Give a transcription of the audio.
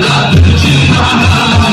da da